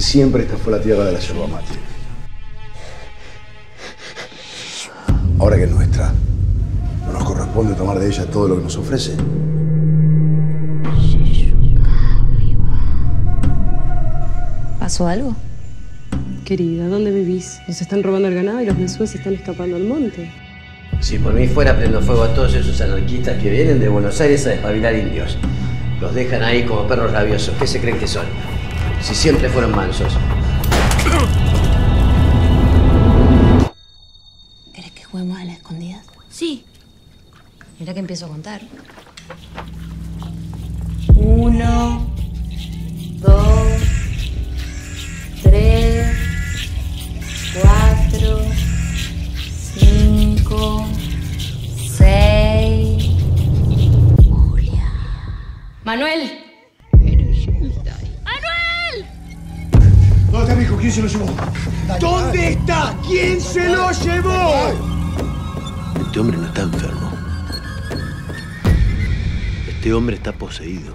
Desde siempre esta fue la tierra de la yerba mate. Ahora que es nuestra, ¿no nos corresponde tomar de ella todo lo que nos ofrece? ¿Pasó algo? Querida, ¿dónde vivís? Nos están robando el ganado y los mensúes están escapando al monte. Si por mí fuera, prendo fuego a todos esos anarquistas que vienen de Buenos Aires a despabilar indios. Los dejan ahí como perros rabiosos. ¿Qué se creen que son? Si siempre fueron mansos. ¿Querés que juguemos a la escondida? Sí. Mira que empiezo a contar. Uno, dos, tres, cuatro, cinco, seis. Julia. Manuel. ¿Quién se lo llevó? ¿Dónde está? ¿Quién se lo llevó? Este hombre no está enfermo. Este hombre está poseído.